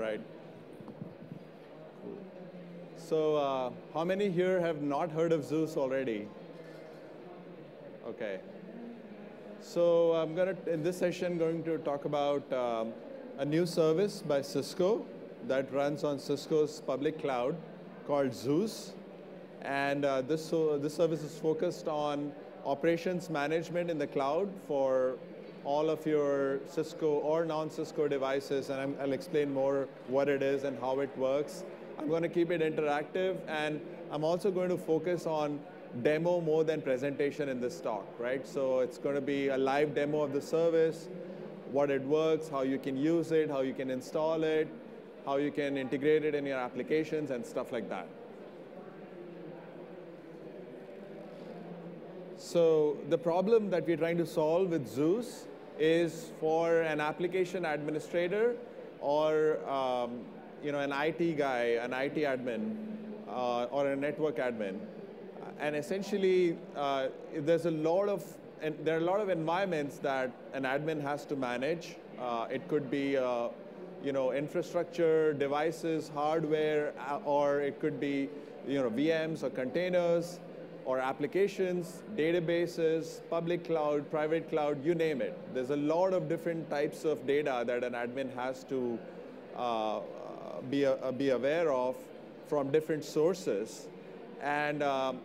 right. So uh, how many here have not heard of Zeus already? Okay. So I'm going to, in this session, going to talk about um, a new service by Cisco that runs on Cisco's public cloud called Zeus. And uh, this, so this service is focused on operations management in the cloud for all of your Cisco or non-Cisco devices, and i will explain more what it is and how it works. I'm going to keep it interactive, and I'm also going to focus on demo more than presentation in this talk, right? So it's going to be a live demo of the service, what it works, how you can use it, how you can install it, how you can integrate it in your applications, and stuff like that. So the problem that we're trying to solve with Zeus is for an application administrator or um, you know, an IT guy, an IT admin, uh, or a network admin. And essentially, uh, there's a lot of, and there are a lot of environments that an admin has to manage. Uh, it could be, uh, you know, infrastructure, devices, hardware, uh, or it could be, you know, VMs or containers or applications, databases, public cloud, private cloud, you name it. There's a lot of different types of data that an admin has to uh, be, uh, be aware of from different sources. And um,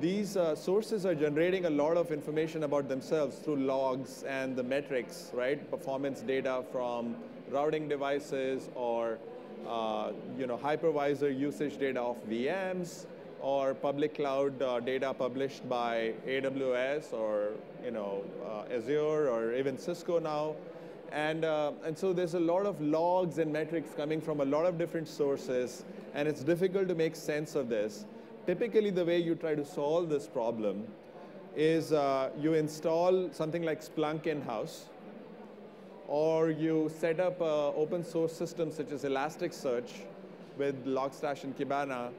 these uh, sources are generating a lot of information about themselves through logs and the metrics, right? Performance data from routing devices or uh, you know, hypervisor usage data of VMs, or public cloud uh, data published by AWS or you know uh, Azure or even Cisco now. And, uh, and so there's a lot of logs and metrics coming from a lot of different sources, and it's difficult to make sense of this. Typically, the way you try to solve this problem is uh, you install something like Splunk in-house, or you set up an open source system such as Elasticsearch with Logstash and Kibana,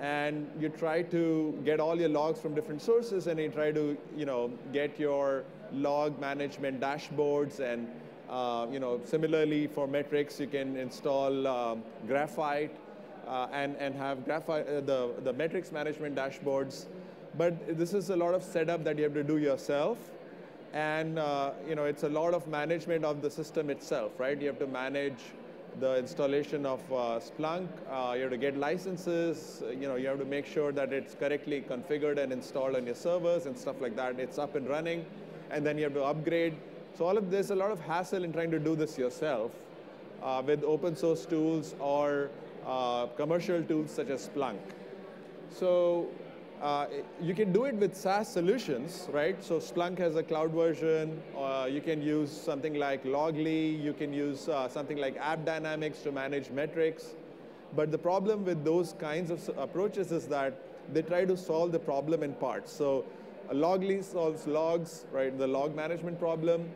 and you try to get all your logs from different sources and you try to you know get your log management dashboards and uh, you know similarly for metrics you can install um, graphite uh, and and have graphite uh, the the metrics management dashboards. But this is a lot of setup that you have to do yourself. And uh, you know it's a lot of management of the system itself right? You have to manage the installation of uh, Splunk. Uh, you have to get licenses. You know, you have to make sure that it's correctly configured and installed on your servers and stuff like that. It's up and running, and then you have to upgrade. So all of this, a lot of hassle in trying to do this yourself uh, with open source tools or uh, commercial tools such as Splunk. So uh, you can do it with SaaS solutions, right? So Splunk has a cloud version. Uh, you can use something like Loggly. You can use uh, something like AppDynamics to manage metrics. But the problem with those kinds of approaches is that they try to solve the problem in parts. So Loggly solves logs, right? The log management problem.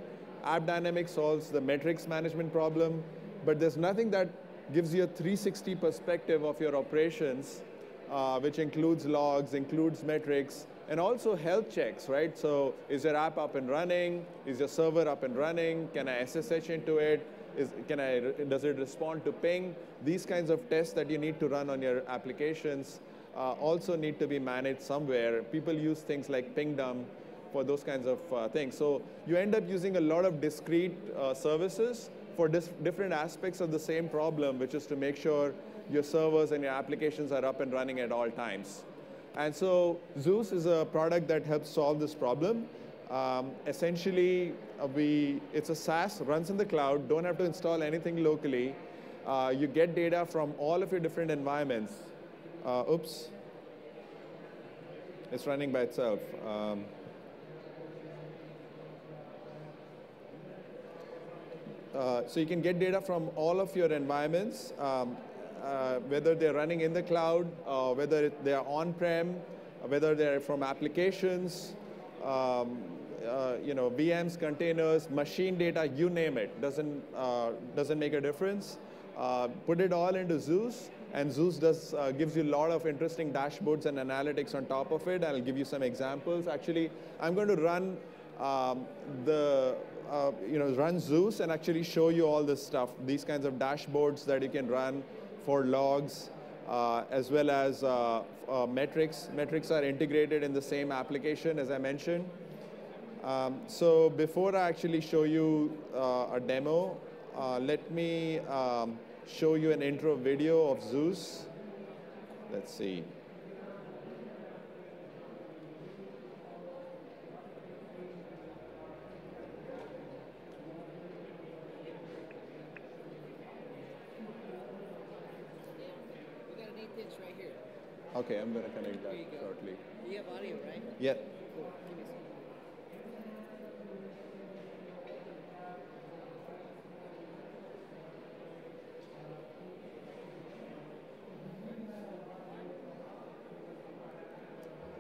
AppDynamics solves the metrics management problem. But there's nothing that gives you a 360 perspective of your operations uh, which includes logs, includes metrics, and also health checks, right? So is your app up and running? Is your server up and running? Can I SSH into it? Is, can I, does it respond to ping? These kinds of tests that you need to run on your applications uh, also need to be managed somewhere. People use things like Pingdom for those kinds of uh, things. So you end up using a lot of discrete uh, services for different aspects of the same problem, which is to make sure your servers and your applications are up and running at all times. And so Zeus is a product that helps solve this problem. Um, essentially, uh, we, it's a SaaS, runs in the cloud, don't have to install anything locally. Uh, you get data from all of your different environments. Uh, oops, it's running by itself. Um, uh, so you can get data from all of your environments. Um, whether they're running in the cloud, uh, whether they're on-prem, whether they're from applications, um, uh, you know, VMs, containers, machine data, you name it, doesn't, uh, doesn't make a difference. Uh, put it all into Zeus, and Zeus does, uh, gives you a lot of interesting dashboards and analytics on top of it. I'll give you some examples. Actually, I'm going to run um, the uh, you know run Zeus and actually show you all this stuff. These kinds of dashboards that you can run for logs, uh, as well as uh, uh, metrics. Metrics are integrated in the same application as I mentioned. Um, so before I actually show you uh, a demo, uh, let me um, show you an intro video of Zeus. Let's see. Okay, I'm going to connect that shortly. You have audio, right? Yeah. Cool. Give me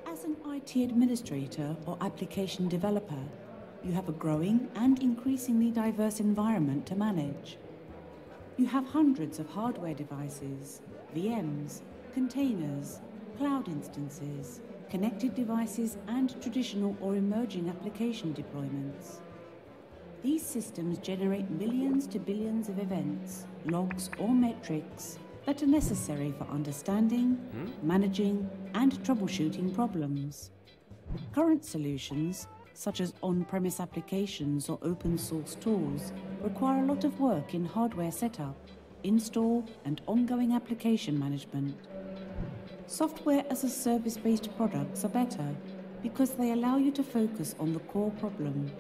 some. As an IT administrator or application developer, you have a growing and increasingly diverse environment to manage. You have hundreds of hardware devices, VMs, containers, cloud instances, connected devices, and traditional or emerging application deployments. These systems generate millions to billions of events, logs, or metrics that are necessary for understanding, hmm? managing, and troubleshooting problems. Current solutions, such as on premise applications or open source tools, require a lot of work in hardware setup, install, and ongoing application management. Software as a service based products are better because they allow you to focus on the core problem.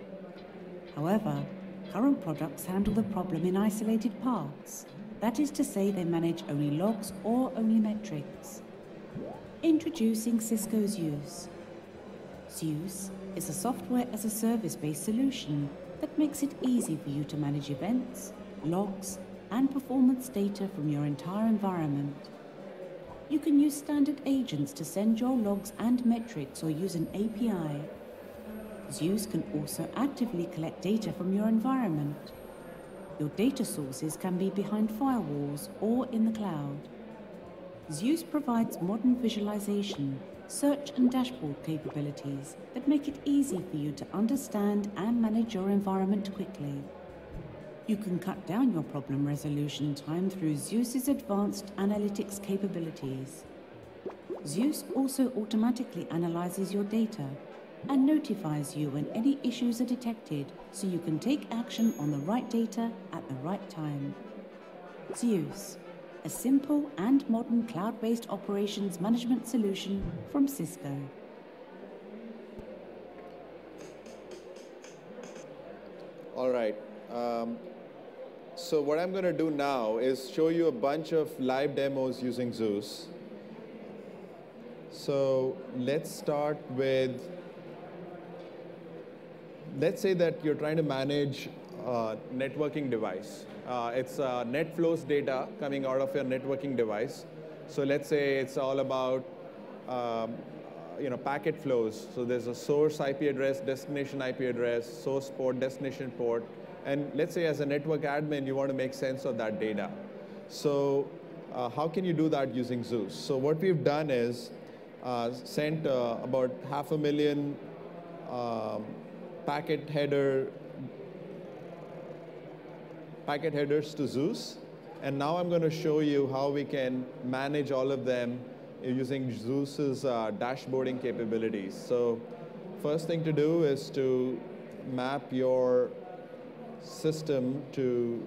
However, current products handle the problem in isolated parts. That is to say, they manage only logs or only metrics. Introducing Cisco's Zeus. Zeus is a software as a service based solution that makes it easy for you to manage events, logs, and performance data from your entire environment. You can use standard agents to send your logs and metrics or use an API. Zeus can also actively collect data from your environment. Your data sources can be behind firewalls or in the cloud. Zeus provides modern visualization, search and dashboard capabilities that make it easy for you to understand and manage your environment quickly. You can cut down your problem resolution time through Zeus's advanced analytics capabilities. Zeus also automatically analyzes your data and notifies you when any issues are detected so you can take action on the right data at the right time. Zeus, a simple and modern cloud-based operations management solution from Cisco. All right. Um, so what I'm going to do now is show you a bunch of live demos using Zeus. So let's start with, let's say that you're trying to manage a networking device. Uh, it's uh, net flows data coming out of your networking device. So let's say it's all about um, you know, packet flows. So there's a source IP address, destination IP address, source port, destination port, and let's say as a network admin, you want to make sense of that data. So uh, how can you do that using Zeus? So what we've done is uh, sent uh, about half a million um, packet header packet headers to Zeus. And now I'm going to show you how we can manage all of them using Zeus's uh, dashboarding capabilities. So first thing to do is to map your system to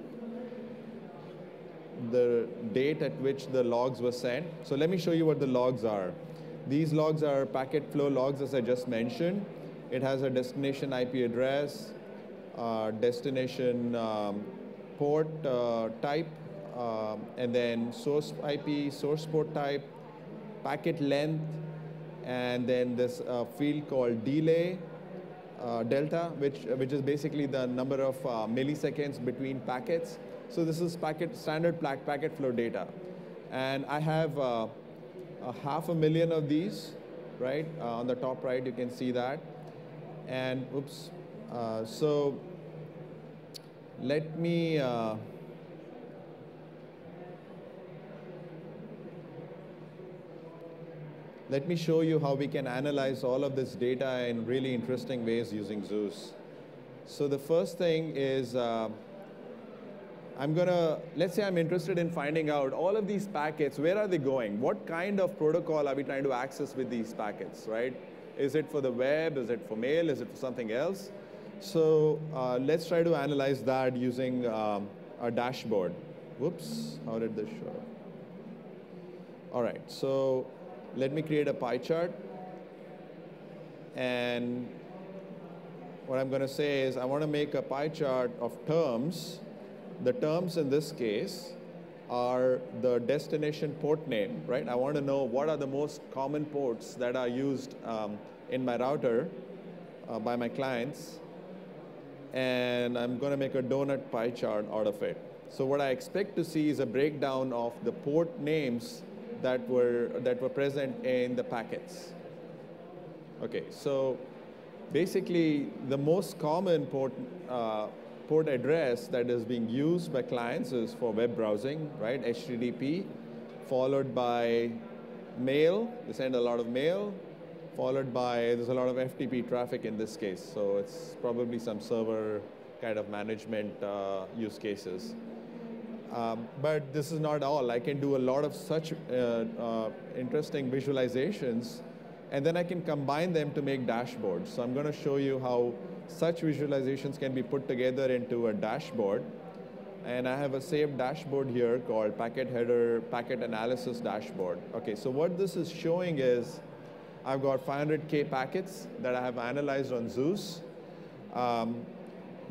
the date at which the logs were sent. So let me show you what the logs are. These logs are packet flow logs, as I just mentioned. It has a destination IP address, uh, destination um, port uh, type, uh, and then source IP, source port type, packet length, and then this uh, field called delay, delta, which, which is basically the number of uh, milliseconds between packets. So this is packet standard packet flow data. And I have uh, a half a million of these, right? Uh, on the top right, you can see that. And oops, uh, so let me, let me show you how we can analyze all of this data in really interesting ways using Zeus. So the first thing is, uh, I'm gonna, let's say I'm interested in finding out all of these packets, where are they going? What kind of protocol are we trying to access with these packets, right? Is it for the web? Is it for mail? Is it for something else? So uh, let's try to analyze that using um, a dashboard. Whoops, how did this show? All right, so let me create a pie chart. And what I'm going to say is I want to make a pie chart of terms. The terms in this case are the destination port name, right? I want to know what are the most common ports that are used um, in my router uh, by my clients. And I'm going to make a donut pie chart out of it. So what I expect to see is a breakdown of the port names that were, that were present in the packets. Okay, so basically the most common port, uh, port address that is being used by clients is for web browsing, right? HTTP, followed by mail. They send a lot of mail, followed by, there's a lot of FTP traffic in this case. So it's probably some server kind of management uh, use cases. Um, but this is not all. I can do a lot of such uh, uh, interesting visualizations, and then I can combine them to make dashboards. So I'm going to show you how such visualizations can be put together into a dashboard. And I have a saved dashboard here called packet header packet analysis dashboard. Okay, so what this is showing is I've got 500K packets that I have analyzed on Zeus. Um,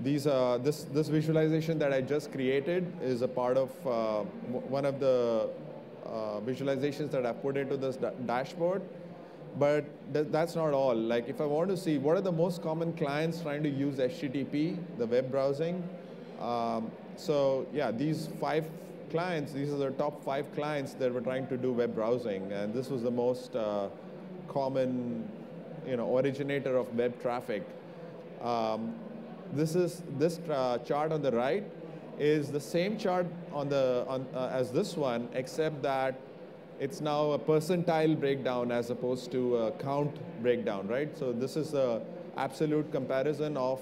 these, uh, this, this visualization that I just created is a part of uh, one of the uh, visualizations that I put into this da dashboard. But th that's not all. Like if I want to see what are the most common clients trying to use HTTP, the web browsing. Um, so yeah, these five clients, these are the top five clients that were trying to do web browsing. And this was the most uh, common you know, originator of web traffic. Um, this is this uh, chart on the right is the same chart on the on, uh, as this one, except that it's now a percentile breakdown as opposed to a count breakdown, right? So this is the absolute comparison of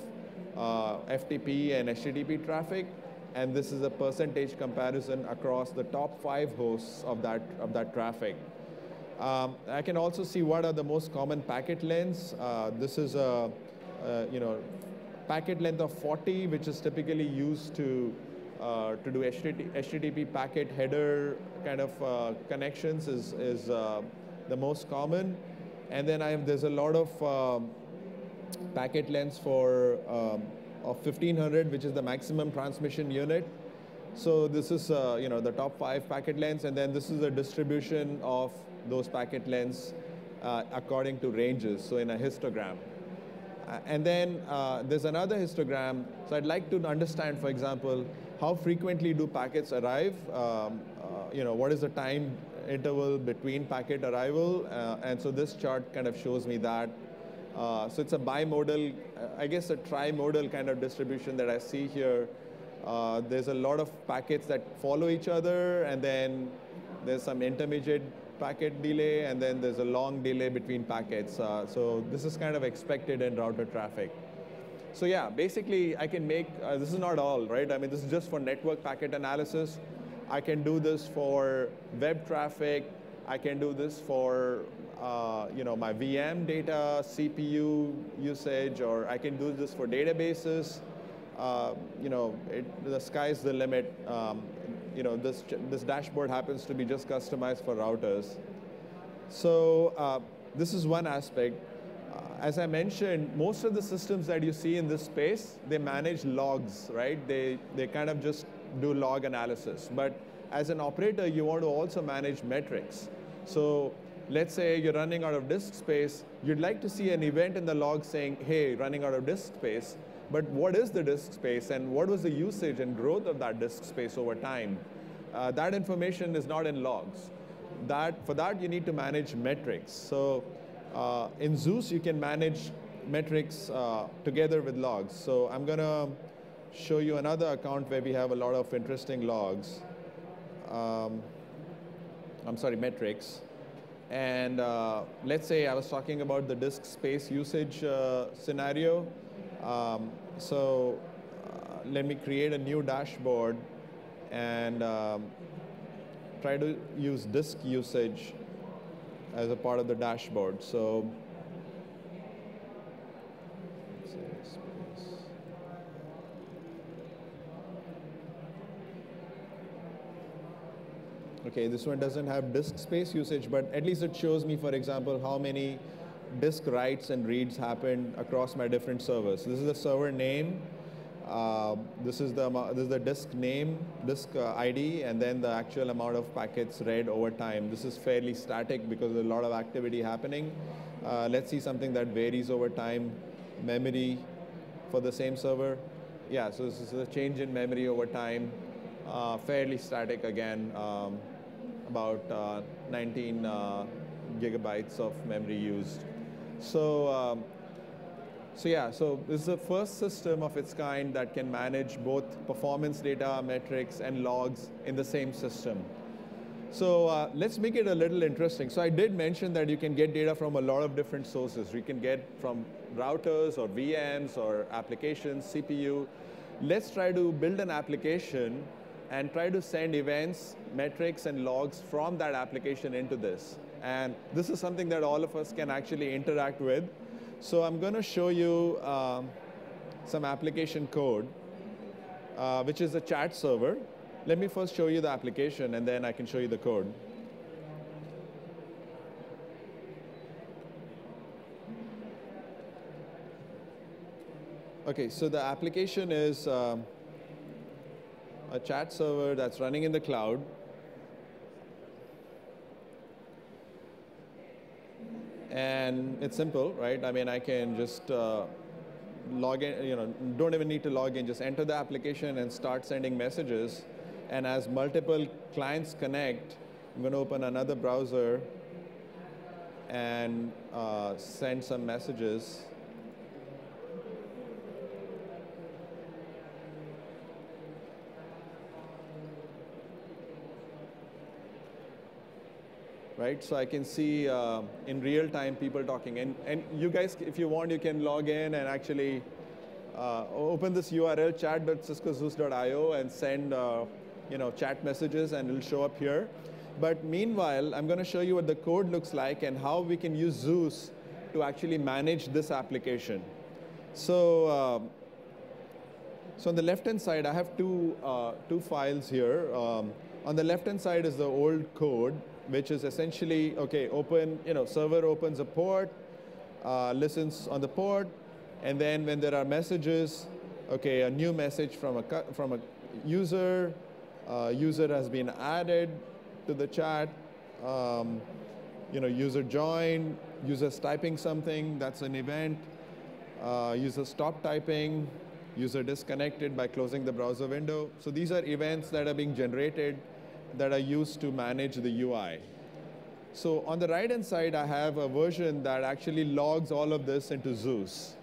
uh, FTP and HTTP traffic, and this is a percentage comparison across the top five hosts of that of that traffic. Um, I can also see what are the most common packet lengths. Uh, this is a, a you know packet length of 40, which is typically used to, uh, to do HTTP, packet header kind of uh, connections is, is uh, the most common. And then I have, there's a lot of um, packet lengths for um, of 1500, which is the maximum transmission unit. So this is uh, you know the top five packet lengths, and then this is a distribution of those packet lengths uh, according to ranges, so in a histogram. Uh, and then uh, there's another histogram. So I'd like to understand, for example, how frequently do packets arrive? Um, uh, you know, what is the time interval between packet arrival? Uh, and so this chart kind of shows me that. Uh, so it's a bimodal, I guess a trimodal kind of distribution that I see here. Uh, there's a lot of packets that follow each other, and then there's some intermediate packet delay, and then there's a long delay between packets. Uh, so this is kind of expected in router traffic. So yeah, basically I can make, uh, this is not all, right? I mean, this is just for network packet analysis. I can do this for web traffic. I can do this for uh, you know, my VM data, CPU usage, or I can do this for databases. Uh, you know, it, the sky's the limit. Um, you know, this, this dashboard happens to be just customized for routers. So uh, this is one aspect. Uh, as I mentioned, most of the systems that you see in this space, they manage logs, right? They, they kind of just do log analysis. But as an operator, you want to also manage metrics. So let's say you're running out of disk space, you'd like to see an event in the log saying, hey, running out of disk space. But what is the disk space and what was the usage and growth of that disk space over time? Uh, that information is not in logs. That, for that, you need to manage metrics. So uh, in Zeus, you can manage metrics uh, together with logs. So I'm going to show you another account where we have a lot of interesting logs. Um, I'm sorry, metrics. And uh, let's say I was talking about the disk space usage uh, scenario. Um, so uh, let me create a new dashboard and um, try to use disk usage as a part of the dashboard. So. Okay, this one doesn't have disk space usage, but at least it shows me, for example, how many disk writes and reads happened across my different servers. So this is the server name. Uh, this is the this is the disk name, disk uh, ID, and then the actual amount of packets read over time. This is fairly static because there's a lot of activity happening. Uh, let's see something that varies over time. Memory for the same server. Yeah, so this is a change in memory over time. Uh, fairly static again, um, about uh, 19 uh, gigabytes of memory used. So, um, so yeah, so this is the first system of its kind that can manage both performance data, metrics, and logs in the same system. So uh, let's make it a little interesting. So I did mention that you can get data from a lot of different sources. You can get from routers or VMs or applications, CPU. Let's try to build an application and try to send events, metrics, and logs from that application into this. And this is something that all of us can actually interact with. So I'm going to show you um, some application code, uh, which is a chat server. Let me first show you the application, and then I can show you the code. Okay, so the application is um, a chat server that's running in the cloud. And it's simple, right? I mean, I can just uh, log in, you know, don't even need to log in, just enter the application and start sending messages. And as multiple clients connect, I'm going to open another browser and uh, send some messages. Right? So I can see uh, in real time people talking. And, and you guys, if you want, you can log in and actually uh, open this URL, chat.ciscozeus.io, and send uh, you know, chat messages, and it'll show up here. But meanwhile, I'm going to show you what the code looks like and how we can use Zeus to actually manage this application. So, um, so on the left-hand side, I have two, uh, two files here. Um, on the left-hand side is the old code, which is essentially, okay, open, you know, server opens a port, uh, listens on the port, and then when there are messages, okay, a new message from a, from a user, uh, user has been added to the chat, um, you know, user joined, user's typing something, that's an event, uh, user stopped typing, user disconnected by closing the browser window. So these are events that are being generated that are used to manage the UI. So on the right-hand side, I have a version that actually logs all of this into Zeus.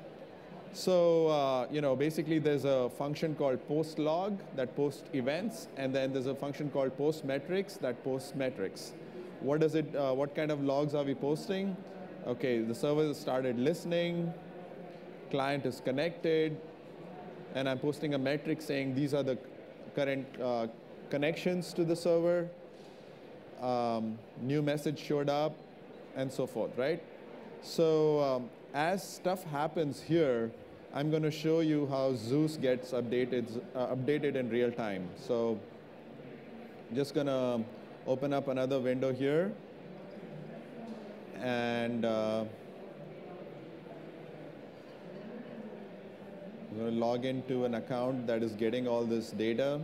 So, uh, you know, basically there's a function called post log that posts events, and then there's a function called post metrics that posts metrics. What does it, uh, what kind of logs are we posting? Okay, the server started listening, client is connected, and I'm posting a metric saying these are the current uh, connections to the server, um, new message showed up, and so forth, right? So um, as stuff happens here, I'm going to show you how Zeus gets updated, uh, updated in real time. So just going to open up another window here. And uh, I'm going to log into an account that is getting all this data.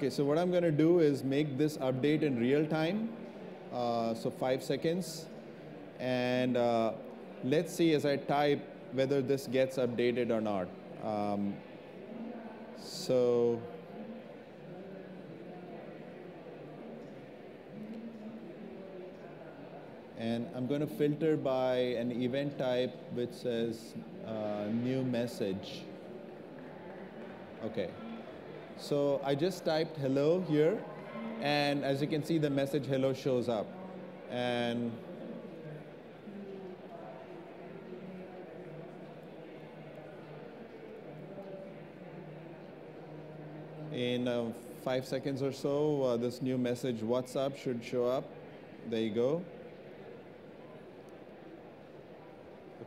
Okay, so what I'm going to do is make this update in real time, uh, so five seconds. And uh, let's see as I type whether this gets updated or not. Um, So and I'm going to filter by an event type which says uh, new message. Okay. So I just typed hello here, and as you can see, the message hello shows up. And in uh, five seconds or so, uh, this new message, what's up, should show up. There you go.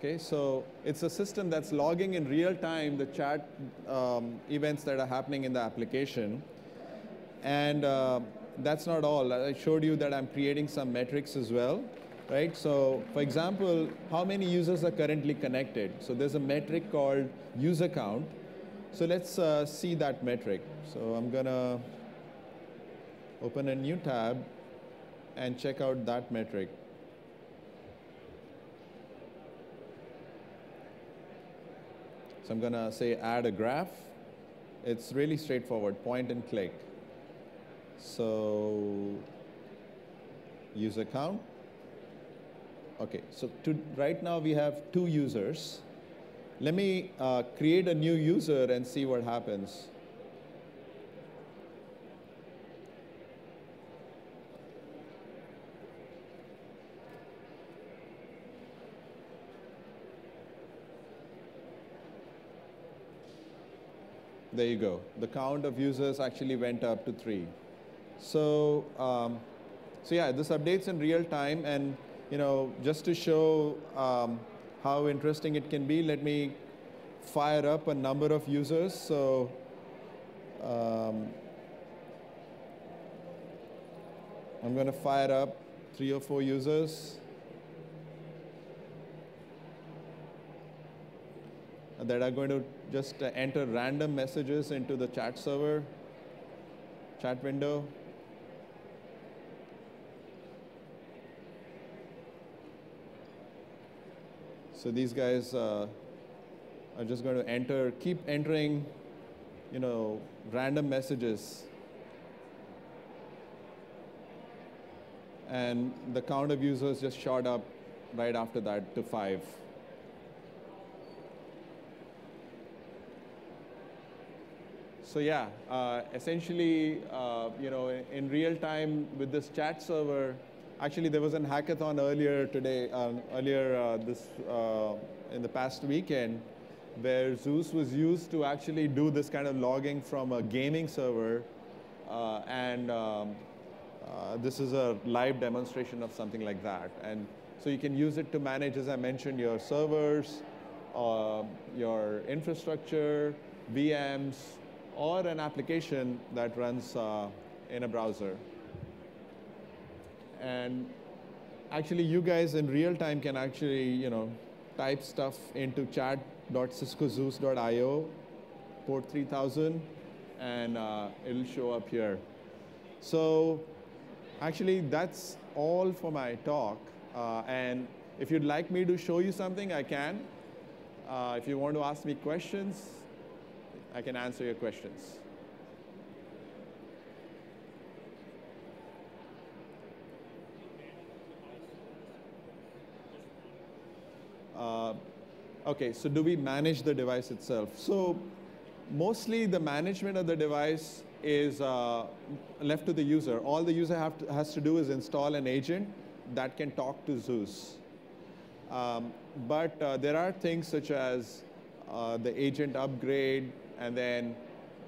Okay, so it's a system that's logging in real time the chat um, events that are happening in the application. And uh, that's not all. I showed you that I'm creating some metrics as well, right? So for example, how many users are currently connected? So there's a metric called user count. So let's uh, see that metric. So I'm gonna open a new tab and check out that metric. So I'm going to say add a graph. It's really straightforward, point and click. So user count. Okay, so to, right now we have two users. Let me uh, create a new user and see what happens. There you go. The count of users actually went up to three. So, um, so yeah, this updates in real time, and you know, just to show um, how interesting it can be, let me fire up a number of users. So. Um, I'm going to fire up three or four users. That are going to just uh, enter random messages into the chat server, chat window. So these guys uh, are just going to enter, keep entering, you know, random messages. And the count of users just shot up right after that to five. So yeah, uh, essentially, uh, you know, in, in, real time with this chat server, actually there was a hackathon earlier today, um, earlier uh, this uh, in the past weekend, where Zeus was used to actually do this kind of logging from a gaming server, uh, and um, uh, this is a live demonstration of something like that. And so you can use it to manage, as I mentioned, your servers, your infrastructure, VMs, or an application that runs uh, in a browser. And actually, you guys in real time can actually, you know, type stuff into chat.ciscozeus.io, port 3000, and uh, it'll show up here. So actually, that's all for my talk. Uh, and if you'd like me to show you something, I can. Uh, if you want to ask me questions, I can answer your questions. Uh, okay, so do we manage the device itself? So mostly the management of the device is uh, left to the user. All the user to, has to do is install an agent that can talk to Zeus. Um, but uh, there are things such as uh, the agent upgrade, and then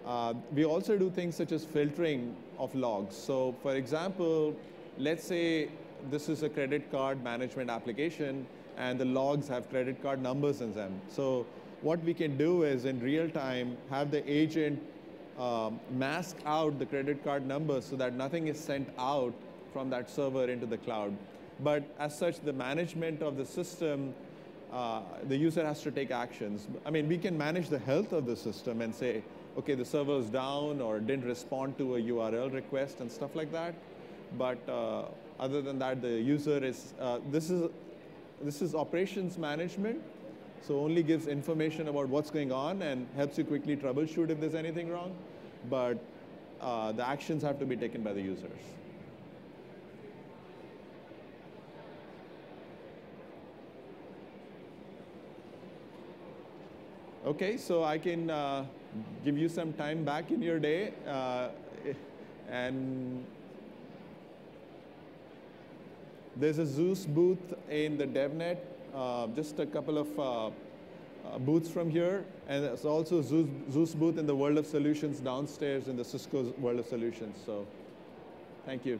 uh, we also do things such as filtering of logs. So for example, let's say this is a credit card management application and the logs have credit card numbers in them. So what we can do is in real time have the agent um, mask out the credit card numbers so that nothing is sent out from that server into the cloud. But as such, the management of the system uh, the user has to take actions. I mean, we can manage the health of the system and say, okay, the server is down or didn't respond to a URL request and stuff like that. But uh, other than that, the user is, uh, this is, this is operations management. So only gives information about what's going on and helps you quickly troubleshoot if there's anything wrong. But uh, the actions have to be taken by the users. Okay, so I can uh, give you some time back in your day uh, and there's a Zeus booth in the DevNet, uh, just a couple of uh, uh, booths from here, and there's also Zeus, Zeus booth in the World of Solutions downstairs in the Cisco World of Solutions. So, thank you.